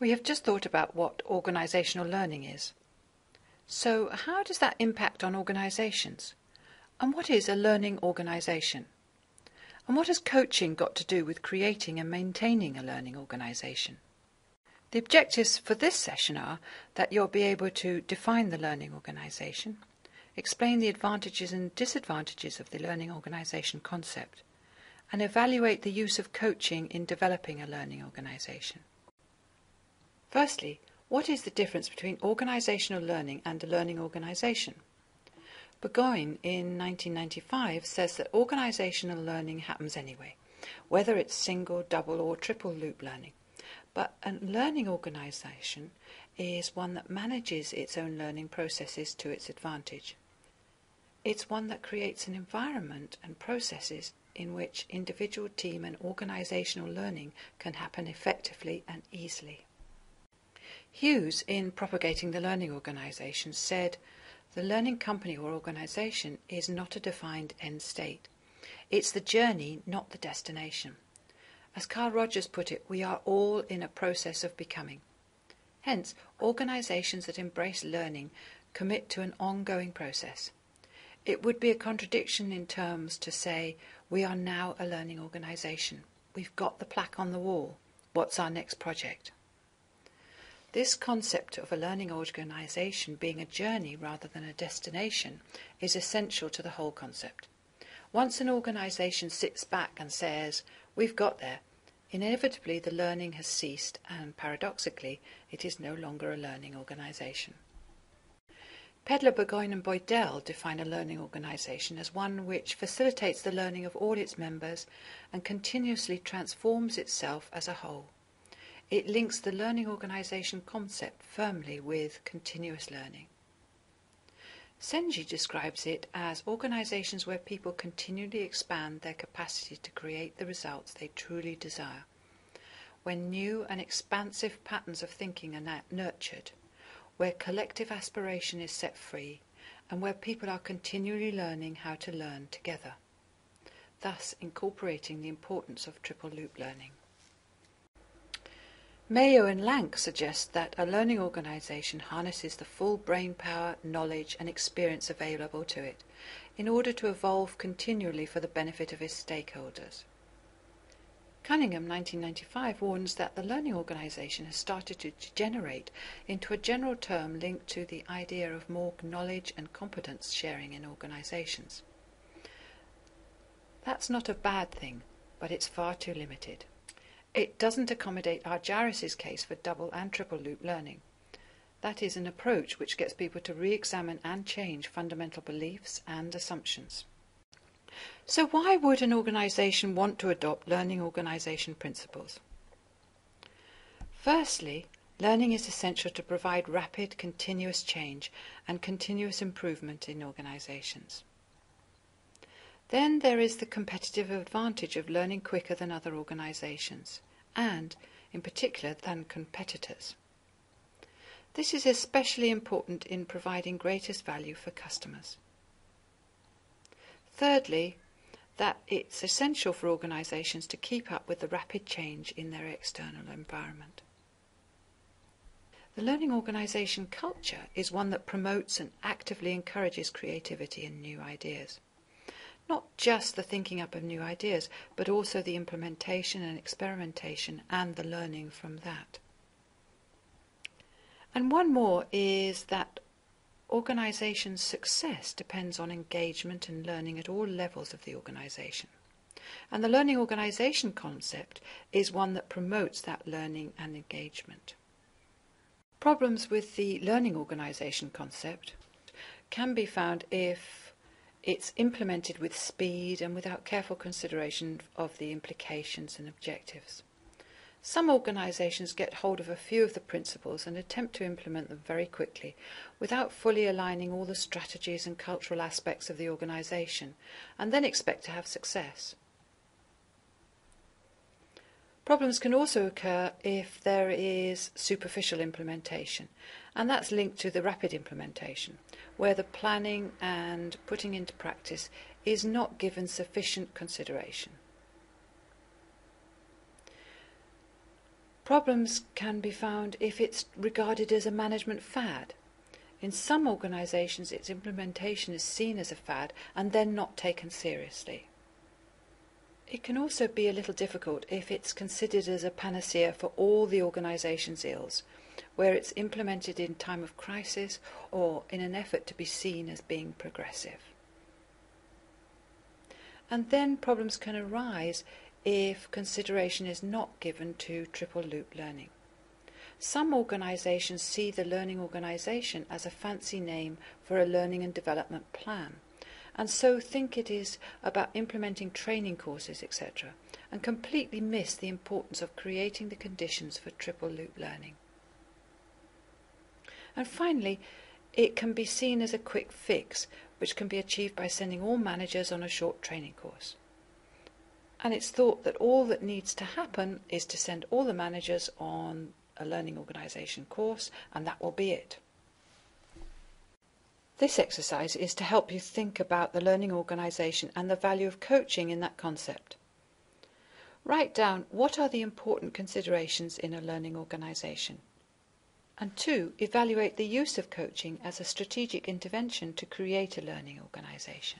We have just thought about what organisational learning is. So, how does that impact on organisations? And what is a learning organisation? And what has coaching got to do with creating and maintaining a learning organisation? The objectives for this session are that you'll be able to define the learning organisation, explain the advantages and disadvantages of the learning organisation concept, and evaluate the use of coaching in developing a learning organisation. Firstly, what is the difference between organisational learning and a learning organisation? Burgoyne in 1995 says that organisational learning happens anyway, whether it's single, double, or triple loop learning. But a learning organisation is one that manages its own learning processes to its advantage. It's one that creates an environment and processes in which individual, team, and organisational learning can happen effectively and easily. Hughes, in propagating the learning organisation, said, The learning company or organisation is not a defined end state. It's the journey, not the destination. As Carl Rogers put it, we are all in a process of becoming. Hence, organisations that embrace learning commit to an ongoing process. It would be a contradiction in terms to say, we are now a learning organisation. We've got the plaque on the wall. What's our next project? This concept of a learning organisation being a journey rather than a destination is essential to the whole concept. Once an organisation sits back and says, We've got there, inevitably the learning has ceased, and paradoxically, it is no longer a learning organisation. Pedler, Burgoyne, and Boydell define a learning organisation as one which facilitates the learning of all its members and continuously transforms itself as a whole. It links the learning organisation concept firmly with continuous learning. Senge describes it as organisations where people continually expand their capacity to create the results they truly desire, when new and expansive patterns of thinking are nurtured, where collective aspiration is set free, and where people are continually learning how to learn together, thus incorporating the importance of triple loop learning. Mayo and Lank suggest that a learning organisation harnesses the full brain power, knowledge, and experience available to it in order to evolve continually for the benefit of its stakeholders. Cunningham, 1995, warns that the learning organisation has started to degenerate into a general term linked to the idea of more knowledge and competence sharing in organisations. That's not a bad thing, but it's far too limited. It doesn't accommodate Argyris's case for double and triple loop learning. That is an approach which gets people to re-examine and change fundamental beliefs and assumptions. So why would an organisation want to adopt learning organisation principles? Firstly, learning is essential to provide rapid, continuous change and continuous improvement in organisations. Then there is the competitive advantage of learning quicker than other organisations and, in particular, than competitors. This is especially important in providing greatest value for customers. Thirdly, that it's essential for organisations to keep up with the rapid change in their external environment. The learning organisation culture is one that promotes and actively encourages creativity and new ideas just the thinking up of new ideas, but also the implementation and experimentation and the learning from that. And one more is that organization's success depends on engagement and learning at all levels of the organization. And the learning organization concept is one that promotes that learning and engagement. Problems with the learning organization concept can be found if it's implemented with speed and without careful consideration of the implications and objectives. Some organisations get hold of a few of the principles and attempt to implement them very quickly without fully aligning all the strategies and cultural aspects of the organisation and then expect to have success. Problems can also occur if there is superficial implementation, and that's linked to the rapid implementation, where the planning and putting into practice is not given sufficient consideration. Problems can be found if it's regarded as a management fad. In some organisations, its implementation is seen as a fad and then not taken seriously. It can also be a little difficult if it's considered as a panacea for all the organisation's ills, where it's implemented in time of crisis or in an effort to be seen as being progressive. And then problems can arise if consideration is not given to triple loop learning. Some organisations see the learning organisation as a fancy name for a learning and development plan, and so think it is about implementing training courses, etc., and completely miss the importance of creating the conditions for triple loop learning. And finally, it can be seen as a quick fix, which can be achieved by sending all managers on a short training course. And it's thought that all that needs to happen is to send all the managers on a learning organisation course, and that will be it. This exercise is to help you think about the learning organisation and the value of coaching in that concept. Write down what are the important considerations in a learning organisation. And two, evaluate the use of coaching as a strategic intervention to create a learning organisation.